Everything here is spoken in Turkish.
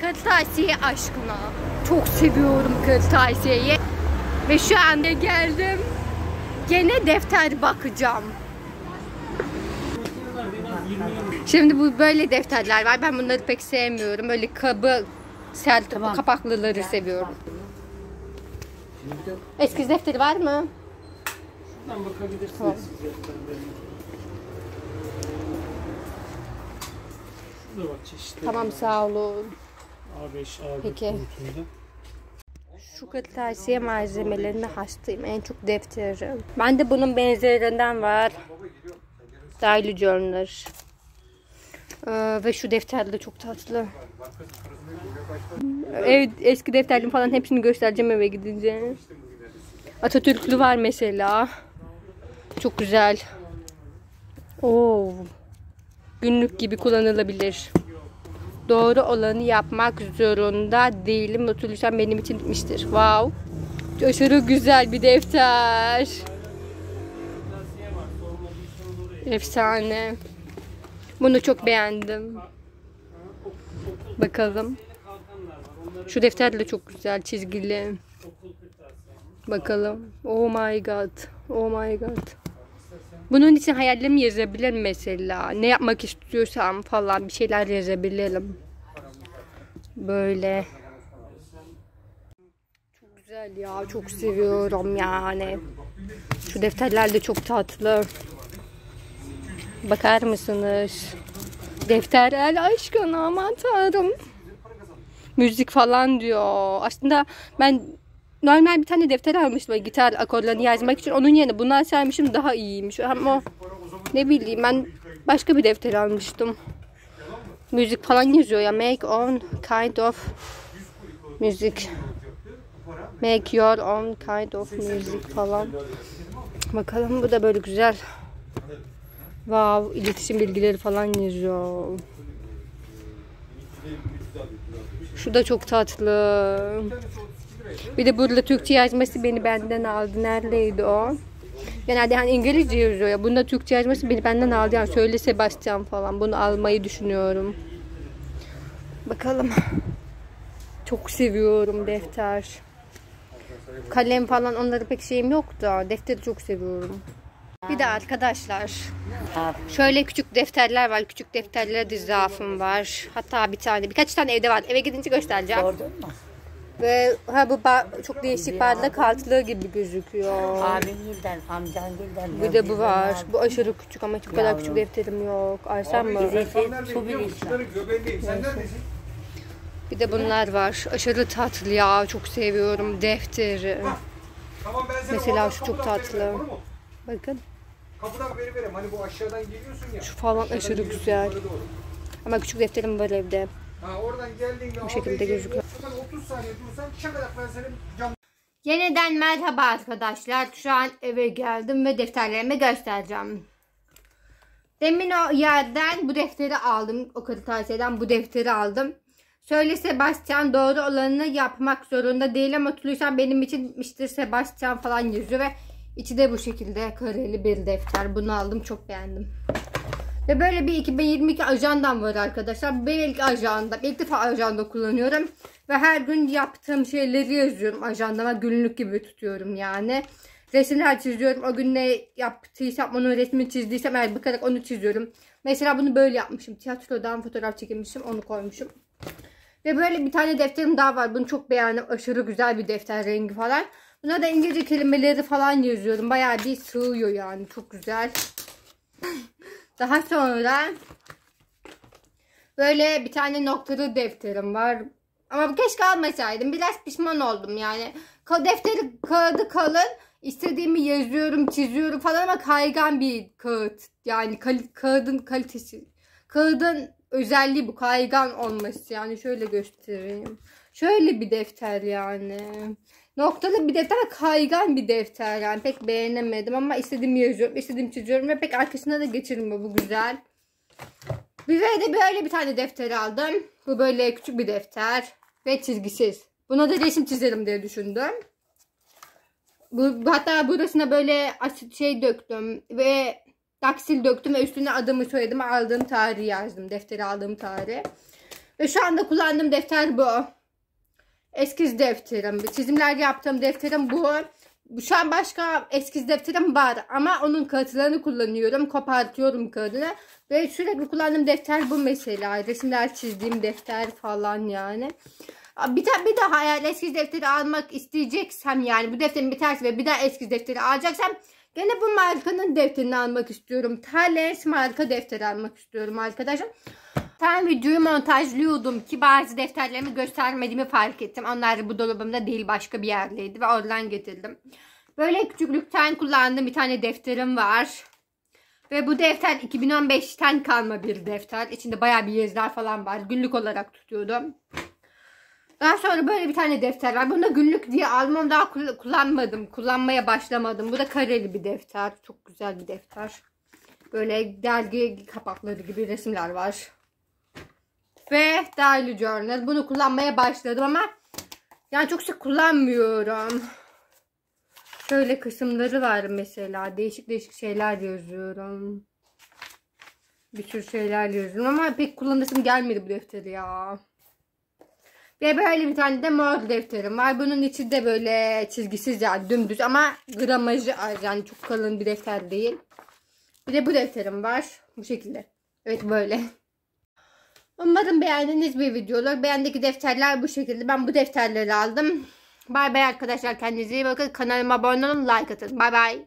Kırtasiye aşkına. Çok seviyorum kırtasiyeyi. Ve şu anda geldim. Gene defter bakacağım. Şimdi bu böyle defterler var. Ben bunları pek sevmiyorum. Böyle kabı sert kapaklıları seviyorum. Eskiz defteri var mı? Şuradan bakabilirsiniz Tamam. Tamam sağ olun. A5, A4 Peki. boyutunda. Şu kırtasiye malzemelerine hastayım. En çok defteri. Ben de bunun benzerinden var. Daily Journal. Ee, ve şu defter de çok tatlı. Ev, eski defterlerim falan hepsini göstereceğim eve gidince. Atatürklü var mesela. Çok güzel. Oo. Günlük gibi kullanılabilir. Doğru olanı yapmak zorunda değilim. Not lütfen benim için bitmiştir. Wow. Aşırı güzel bir defter. Efsane. Bunu çok beğendim. Bakalım. Şu defter de çok güzel çizgili. Bakalım. Oh my god. Oh my god. Bunun için hayallerimi yazabilirim mesela. Ne yapmak istiyorsam falan bir şeyler yazabilirim. Böyle. Çok güzel ya. Çok seviyorum yani. Şu defterler de çok tatlı. Bakar mısınız? Defter el aşkına aman tanrım. Müzik falan diyor. Aslında ben normal bir tane defter almıştım. Gitar akorlarını yazmak için. Onun yerine bundan saymışım daha iyiymiş. Ama ne bileyim ben başka bir defter almıştım. Müzik falan yazıyor ya. Make own kind of müzik. Make your own kind of müzik falan. Bakalım bu da böyle güzel. Wow, iletişim bilgileri falan yazıyor. Şu da çok tatlı. Bir de burada Türkçe yazması beni benden aldı. Neredeydi o? Genelde hani İngilizce yazıyor ya. Bunda Türkçe yazması beni benden aldı. Yani söyle Sebastian falan. Bunu almayı düşünüyorum. Bakalım. Çok seviyorum defter. Kalem falan onları pek şeyim yok da defteri çok seviyorum. Bir de arkadaşlar şöyle küçük defterler var. Küçük defterlere de zaafım var. Hatta bir tane birkaç tane evde var. Eve gidince göstereceğim. Gördün mü? Ve ha bu ba- çok değişik bardak altlığı gibi gözüküyor. Abimgilden, amcangilden. Bir de bu var. Bu aşırı küçük ama hiç bu kadar küçük defterim yok. Ayşem mi? Su. Göbeğindeyim. Sen neredesin? Bir de bunlar var. Aşırı tatlı ya. Çok seviyorum defteri. Tamam ben sana Mesela oradan şu çok kapıdan tatlı. veririm, olur mu? Bakın. Kapıdan veri vereyim. Hani bu aşağıdan geliyorsun ya. Şu falan aşırı geliyorsun güzel. yukarı doğru. Ama küçük defterim var evde. Ha oradan geldiğinde Bu şekilde gözüküyor. Şuradan 30 saniye dursan şakarak ben senin cam Yeniden merhaba arkadaşlar. Şu an eve geldim ve defterlerimi göstereceğim. Demin o yerden bu defteri aldım. O kırtasiyeden bu defteri aldım. Söyle Sebastian doğru olanı yapmak zorunda değil ama benim için bitmiştir Sebastian falan yazıyor ve içi de bu şekilde kareli bir defter. Bunu aldım çok beğendim. Ve böyle bir 2022 ajandam var arkadaşlar. Benim ilk ajandam. İlk defa ajanda kullanıyorum. Ve her gün yaptığım şeyleri yazıyorum ajandama. Günlük gibi tutuyorum yani. Resimler çiziyorum. O gün ne yaptıysam onun resmini çizdiysem eğer bakarak onu çiziyorum. Mesela bunu böyle yapmışım. Tiyatrodan fotoğraf çekilmişim. Onu koymuşum. Ve böyle bir tane defterim daha var. Bunu çok beğendim. Aşırı güzel bir defter rengi falan. Buna da İngilizce kelimeleri falan yazıyorum. Bayağı bir sığıyor yani. Çok güzel. Daha sonra böyle bir tane noktalı defterim var. Ama keşke almasaydım. Biraz pişman oldum yani. Defteri kağıdı kalın. İstediğimi yazıyorum, çiziyorum falan ama kaygan bir kağıt. Yani kal- kağıdın kalitesi. Kağıdın özelliği bu. Kaygan olması. Yani şöyle göstereyim. Şöyle bir defter yani. Noktalı bir defter kaygan bir defter yani pek beğenemedim ama istediğimi yazıyorum istediğimi çiziyorum ve pek arkasına da geçirmiyor bu güzel. Bir de böyle bir tane defter aldım. Bu böyle küçük bir defter ve çizgisiz. Buna da resim çizerim diye düşündüm. Bu, hatta burasına böyle şey döktüm ve taksil döktüm ve üstüne adımı soyadımı aldığım tarihi yazdım. Defteri aldığım tarihi. Ve şu anda kullandığım defter bu. Eskiz defterim. Çizimler yaptığım defterim bu. Şu an başka eskiz defterim var ama onun kağıtlarını kullanıyorum. Kopartıyorum kağıdını. Ve sürekli kullandığım defter bu mesela. Resimler çizdiğim defter falan yani. Bir daha bir daha eğer eskiz defteri almak isteyeceksem yani bu defterin biterse ve bir daha eskiz defteri alacaksam gene bu markanın defterini almak istiyorum. Thales marka defteri almak istiyorum arkadaşlar. Ben videoyu montajlıyordum ki bazı defterlerimi göstermediğimi fark ettim. Onlar bu dolabımda değil başka bir yerdeydi ve oradan getirdim. Böyle küçüklükten kullandığım bir tane defterim var. Ve bu defter 2015'ten kalma bir defter. İçinde bayağı bir yazılar falan var. Günlük olarak tutuyordum. Daha sonra böyle bir tane defter var. Bunu da günlük diye almam daha kull- kullanmadım. Kullanmaya başlamadım. Bu da kareli bir defter. Çok güzel bir defter. Böyle dergi kapakları gibi resimler var. Ve Daily Journal. Bunu kullanmaya başladım ama yani çok sık kullanmıyorum. Şöyle kısımları var mesela. Değişik değişik şeyler yazıyorum. Bir sürü şeyler yazıyorum ama pek kullanasım gelmedi bu defteri ya. Ve böyle bir tane de mor defterim var. Bunun içi de böyle çizgisiz yani dümdüz ama gramajı az yani çok kalın bir defter değil. Bir de bu defterim var. Bu şekilde. Evet böyle. Umarım beğendiğiniz bir video olur. Beğendeki defterler bu şekilde. Ben bu defterleri aldım. Bay bay arkadaşlar. Kendinize iyi bakın. Kanalıma abone olun. Like atın. Bay bay.